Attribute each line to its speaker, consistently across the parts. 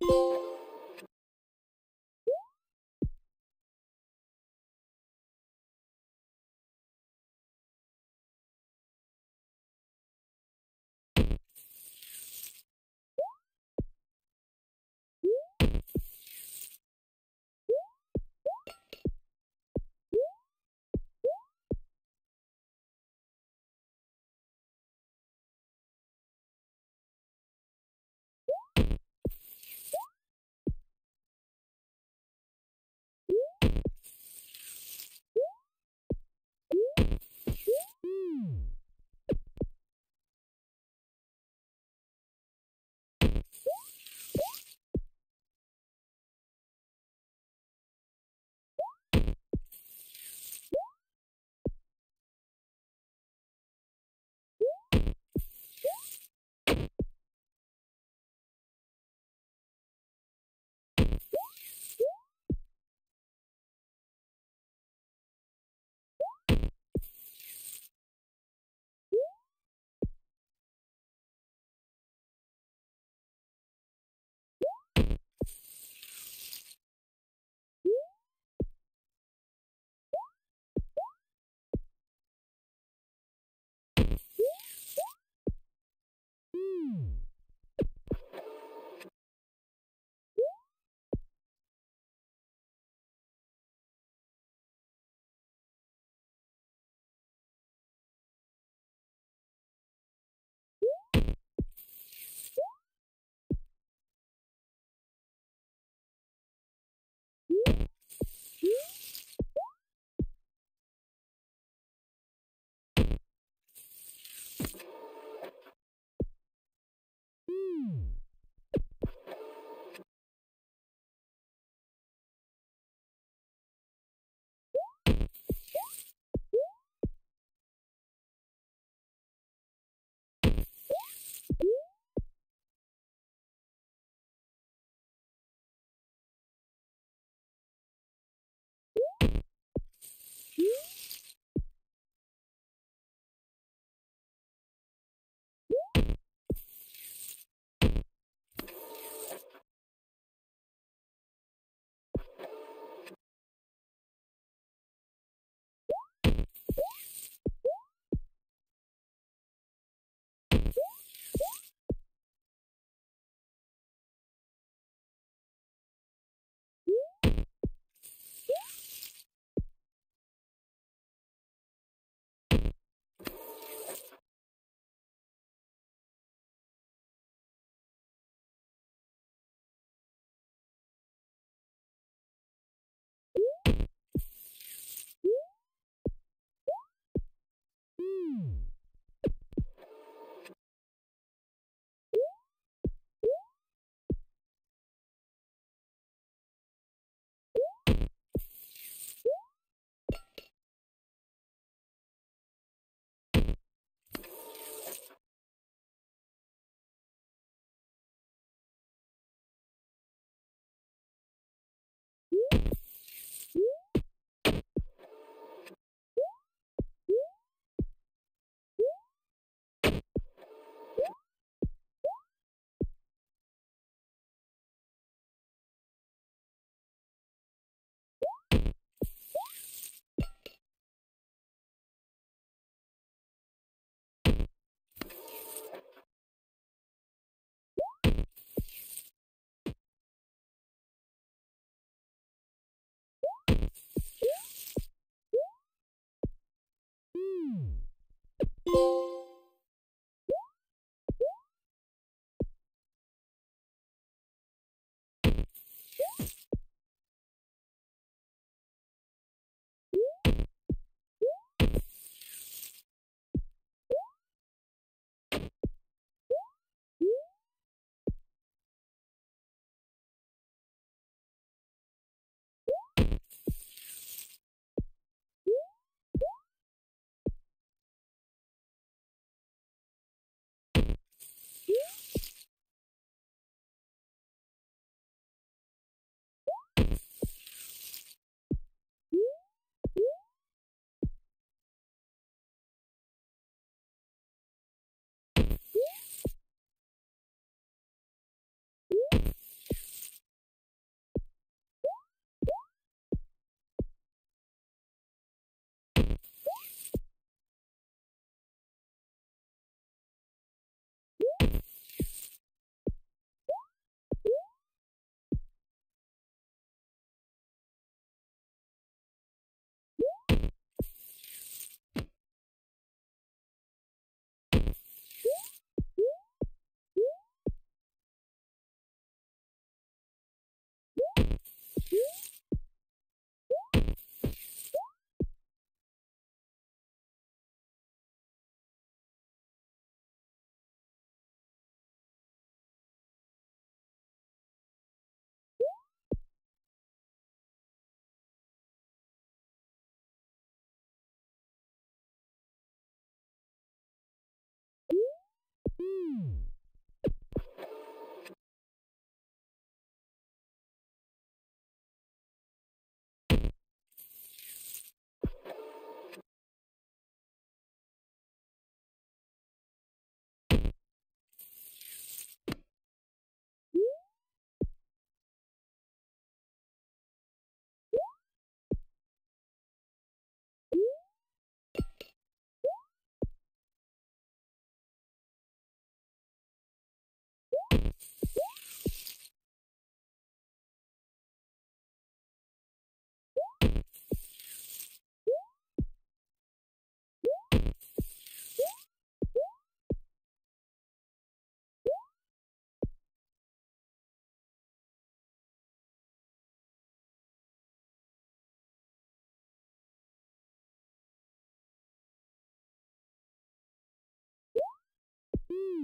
Speaker 1: you Mm. Thank you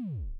Speaker 1: Hmm.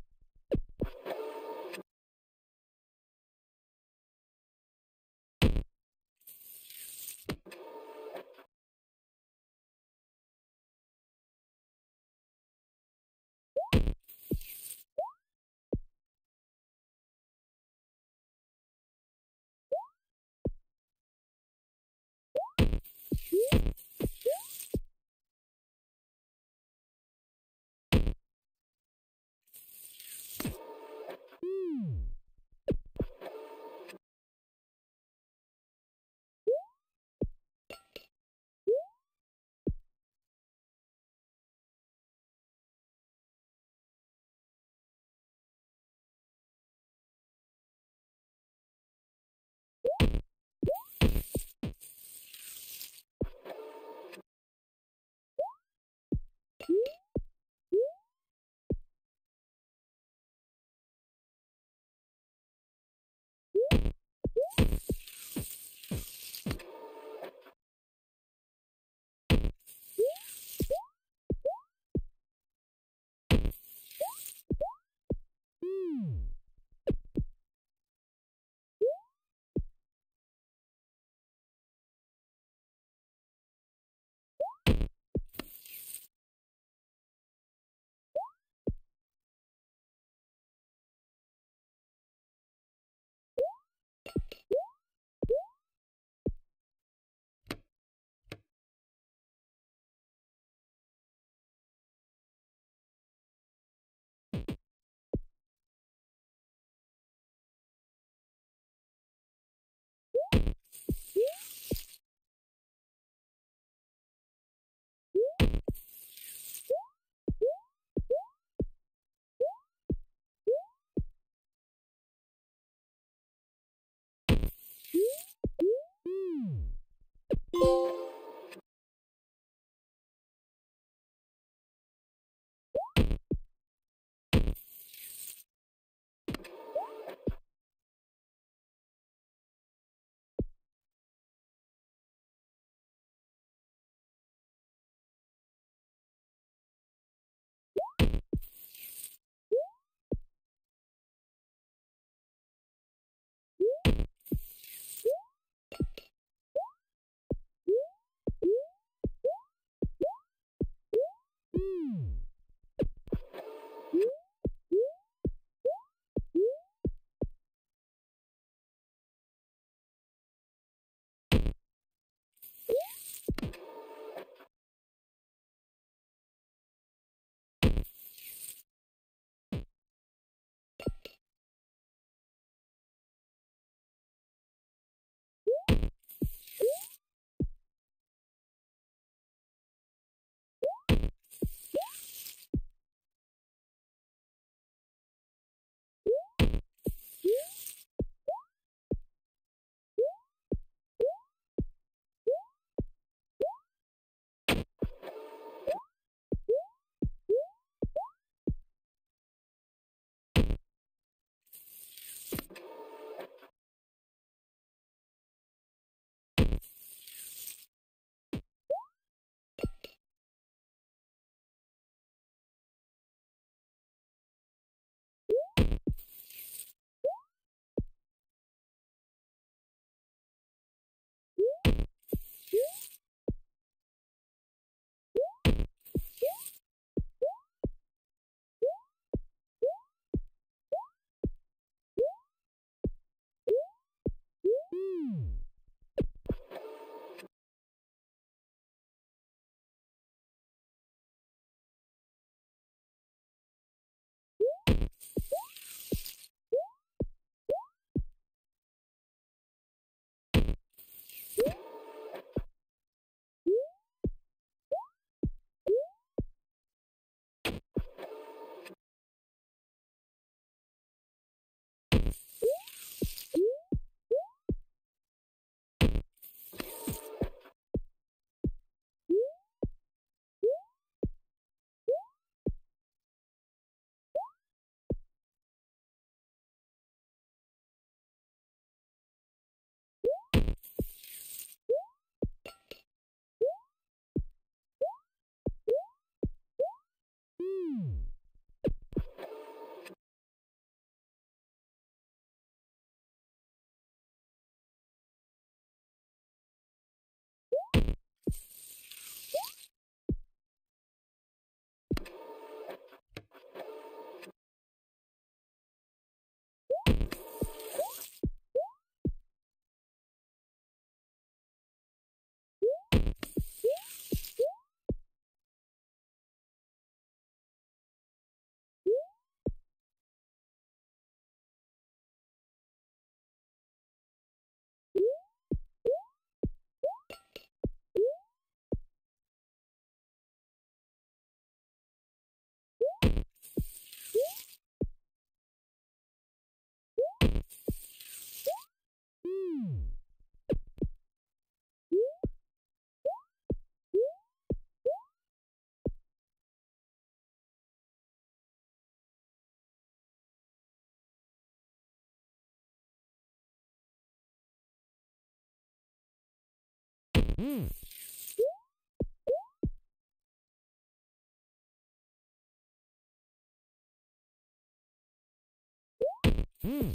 Speaker 1: thank you Mm. Mm.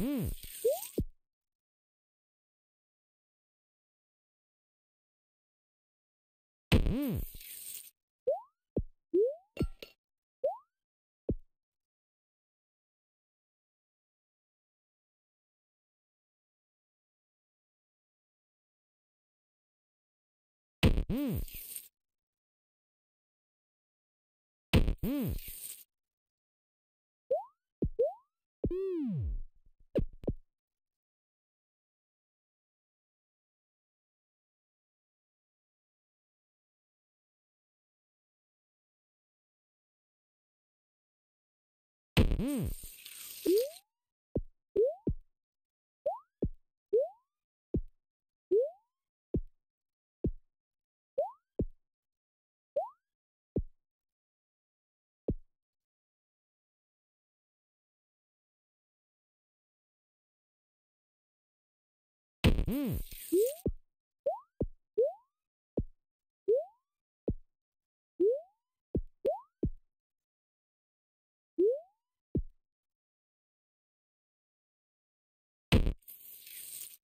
Speaker 1: Mm. Mm. Mm. Mm.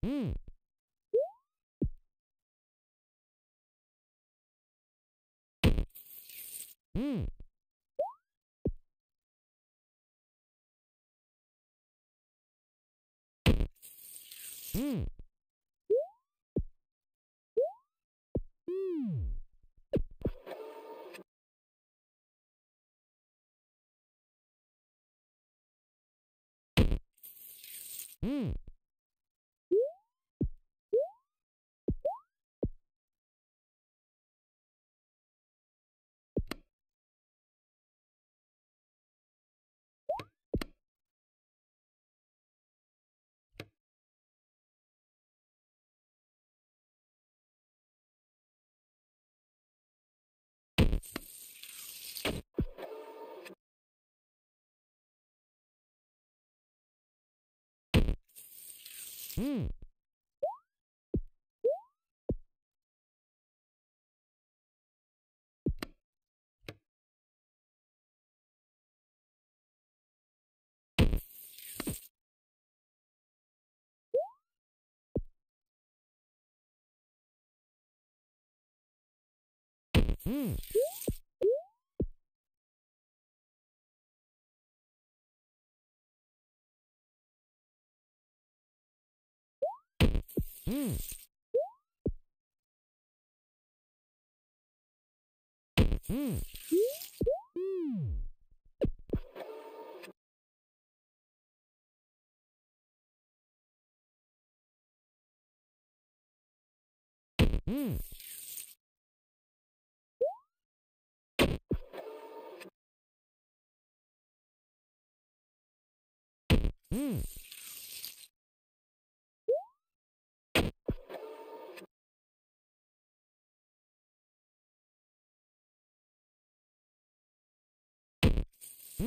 Speaker 1: Mm. Mm. Mm. Hmm. Hmm. Hmm. Hmm. Hmm. h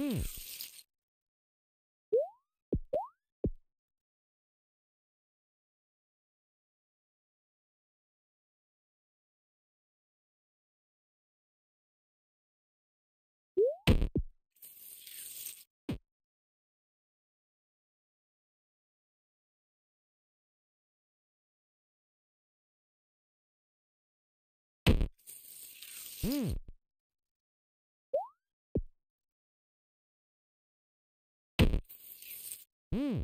Speaker 1: Mm. Mm.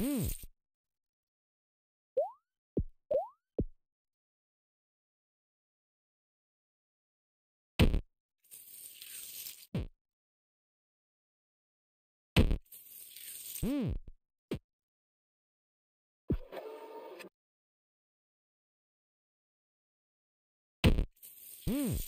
Speaker 1: mm. Mm. Mm.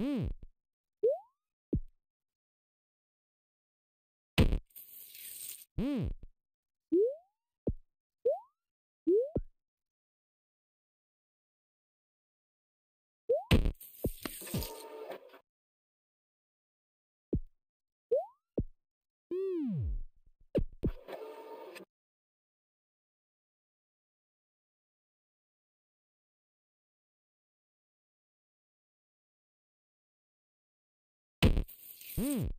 Speaker 1: Mm. Mm. Mm.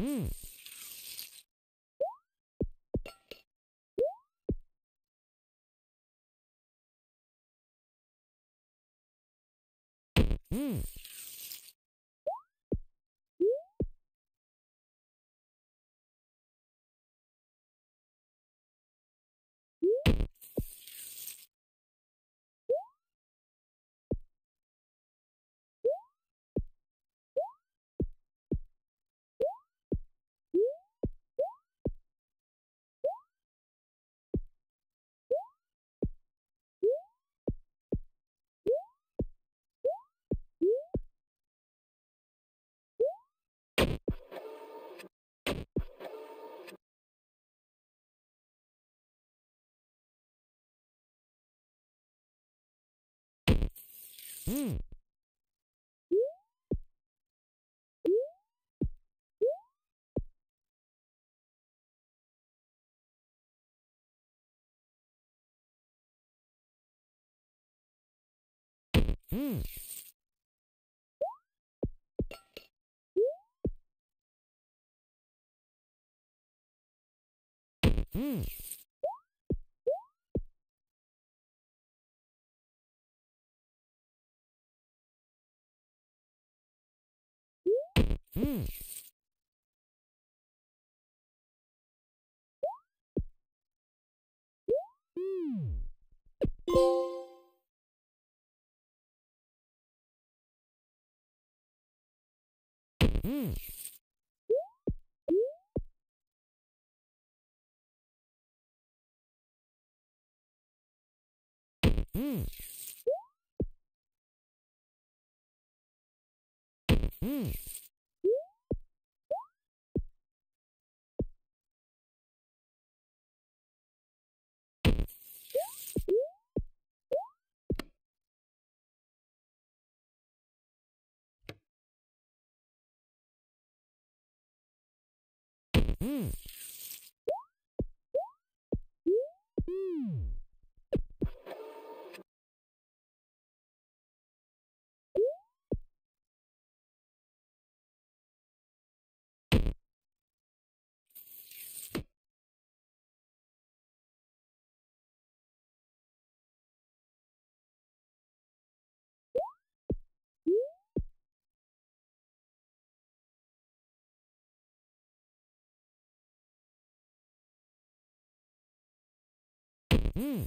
Speaker 1: Mm. Hmm. Hmm. h Hmm. Hmm. Mm.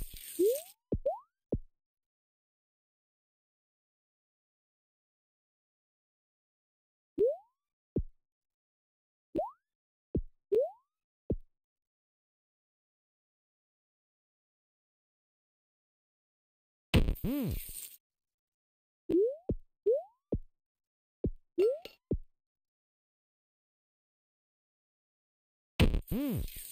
Speaker 1: Mm.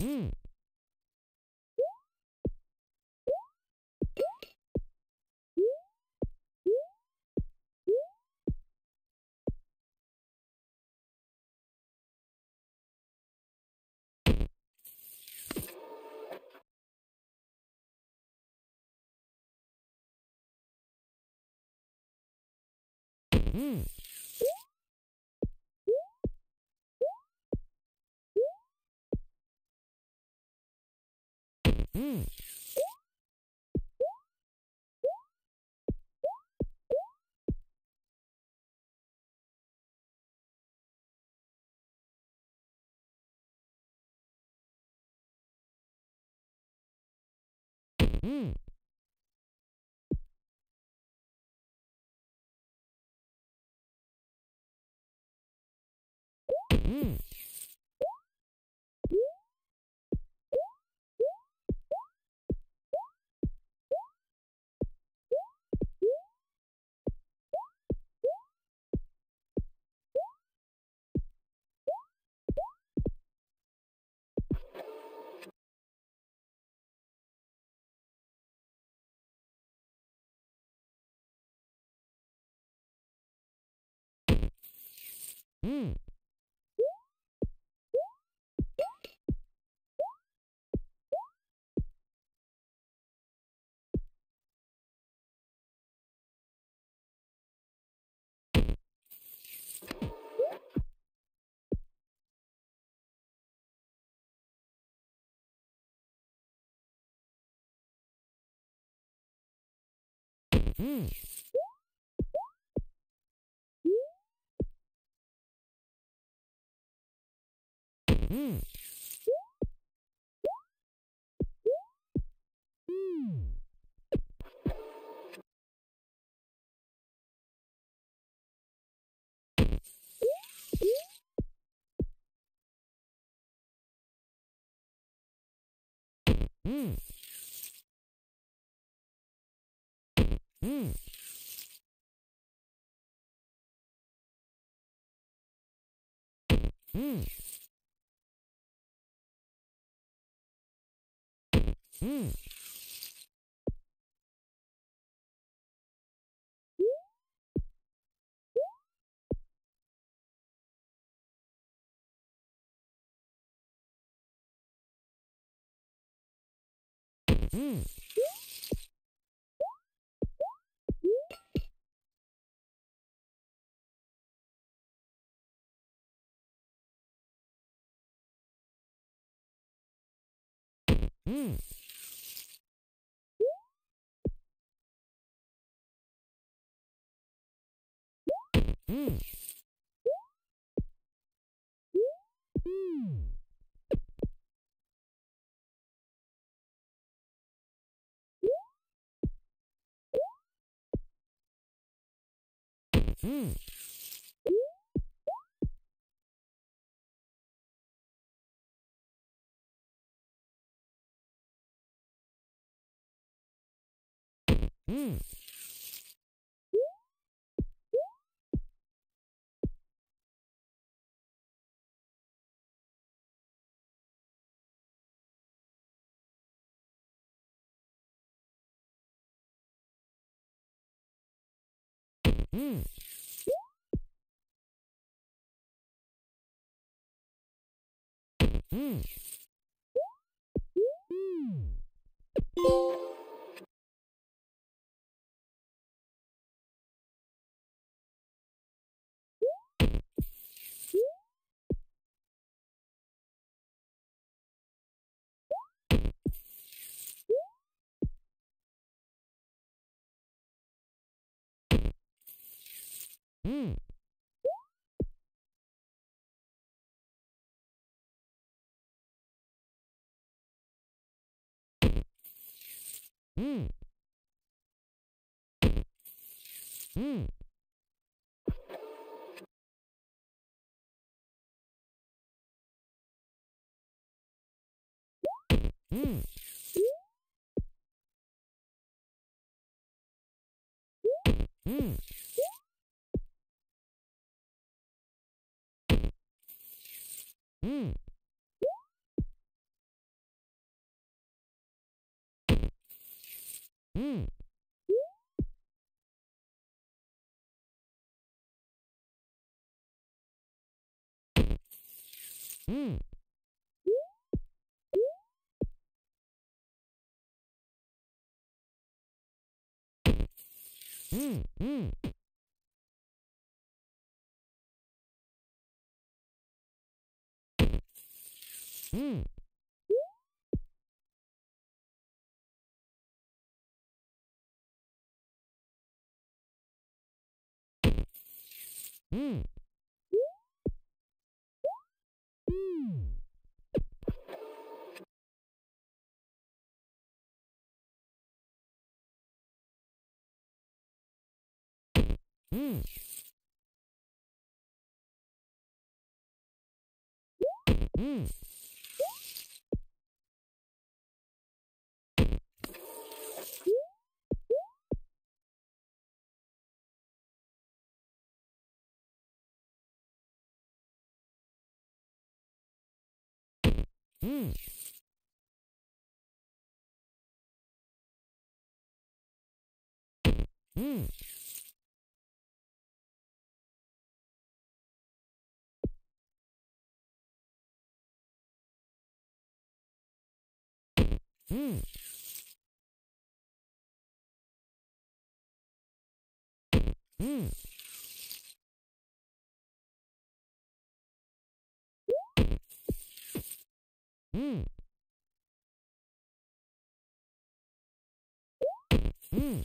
Speaker 1: Mm. Mm. Mm. Mm. Hmm. Hmm. Mm. Mm. Mm. Mm. Mm. Mm. m Mm. m Mm. Mm. Mm. Mm. Mm. Mm. Mm, mm. Mm. Mm. Mm. Mm. Mm. Mm. Mm. Mm. Mm.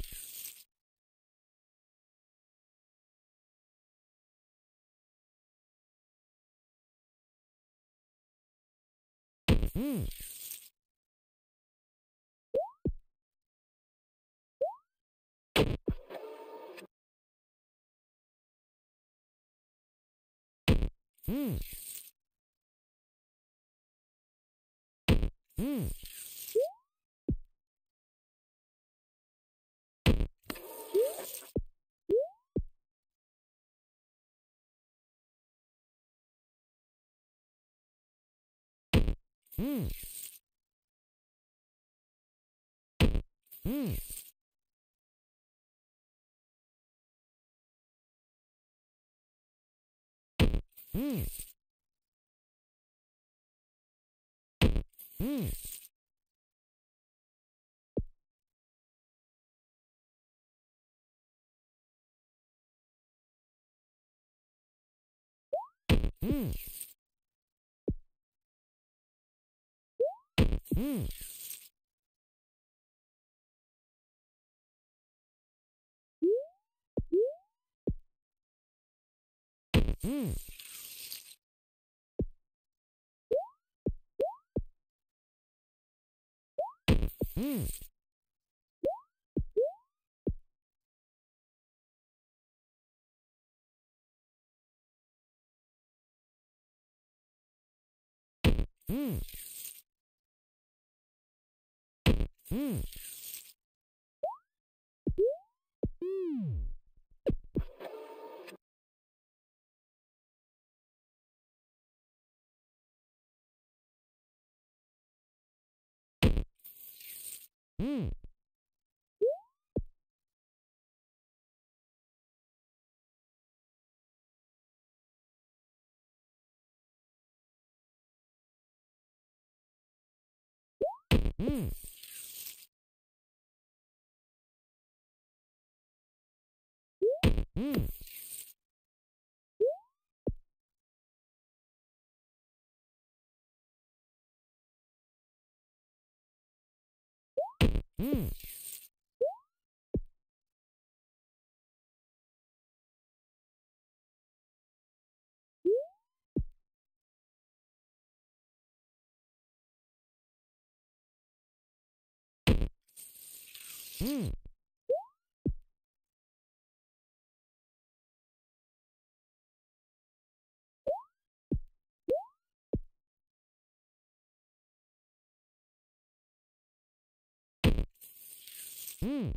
Speaker 1: Mm. Mm. Mm. Mm. Mm. Mm. Mm. Mm. Mm. Mm. Mm. Mm. Mm. Mm. Mm.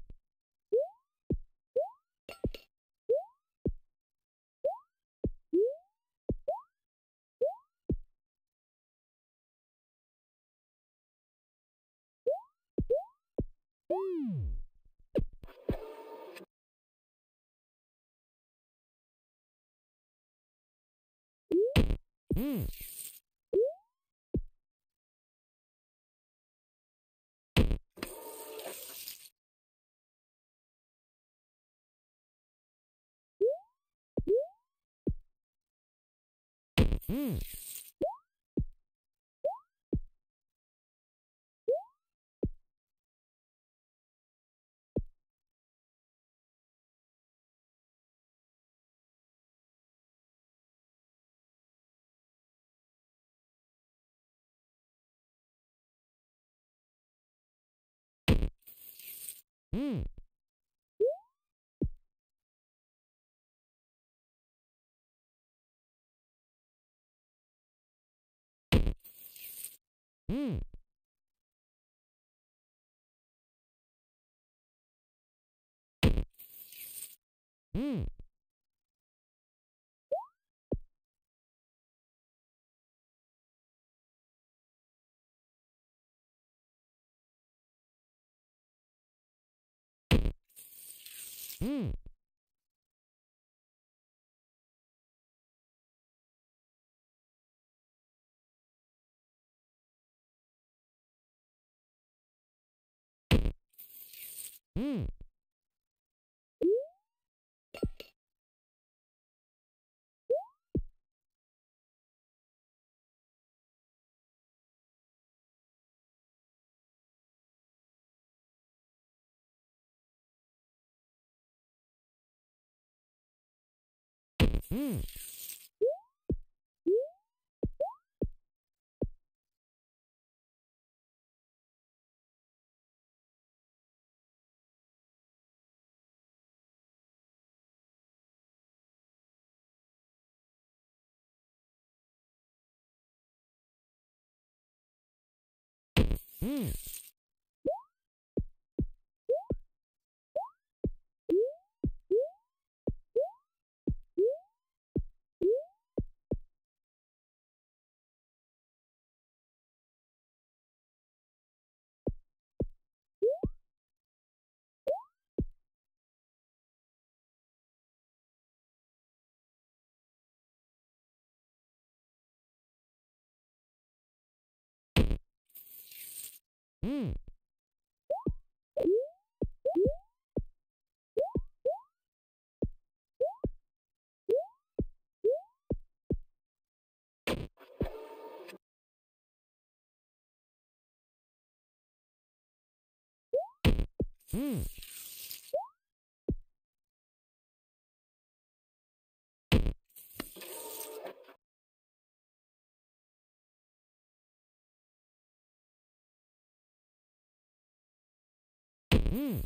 Speaker 1: Mm. Mm. Mm. Mm. Mm. Mm. Hmm. Mm.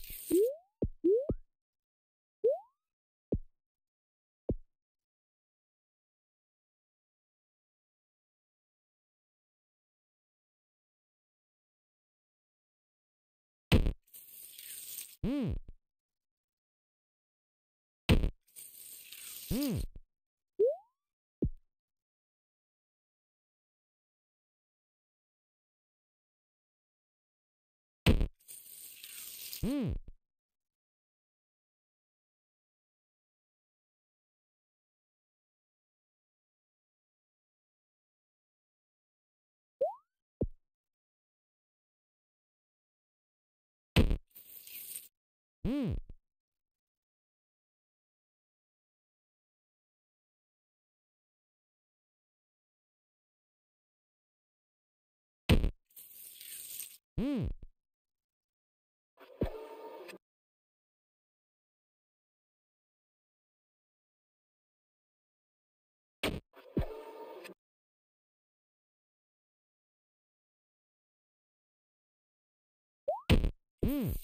Speaker 1: m Mm. Mm. Mm. Mm.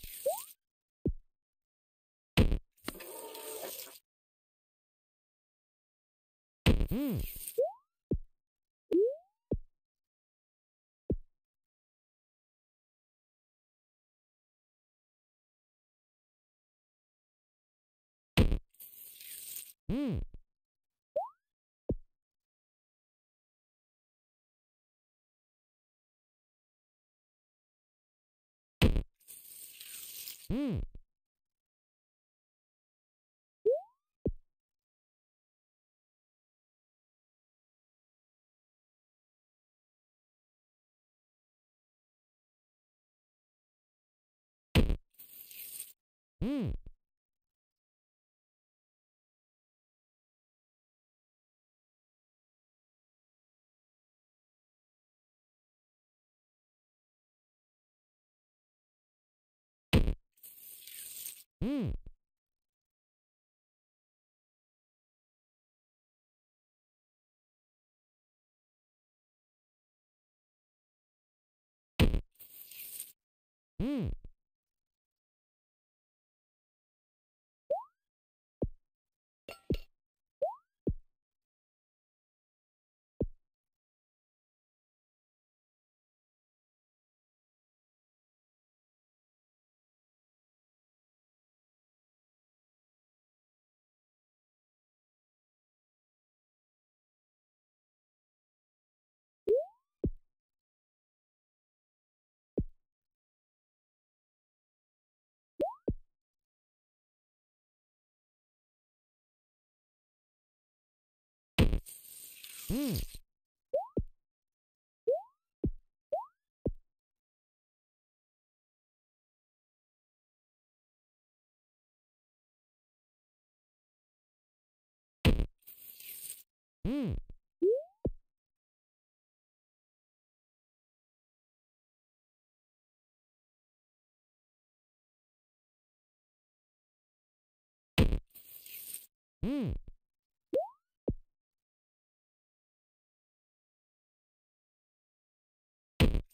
Speaker 1: Mm. Mm. Mm. Mm. Mm. Mm.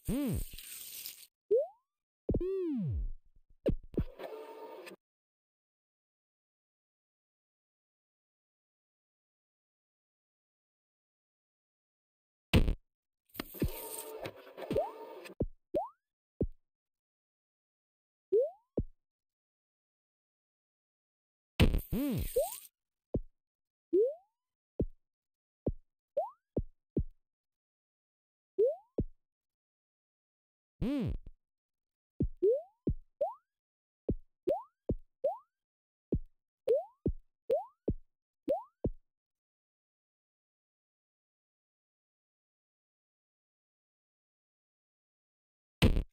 Speaker 1: Mm. Mm.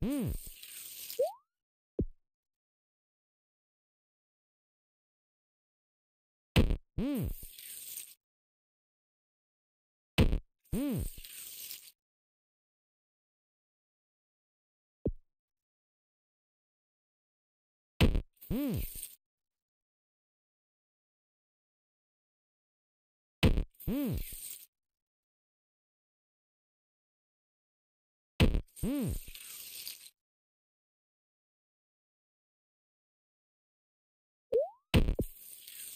Speaker 1: Mm. Mm. Mm. Mm.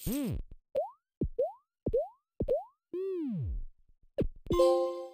Speaker 1: Mm. Mm.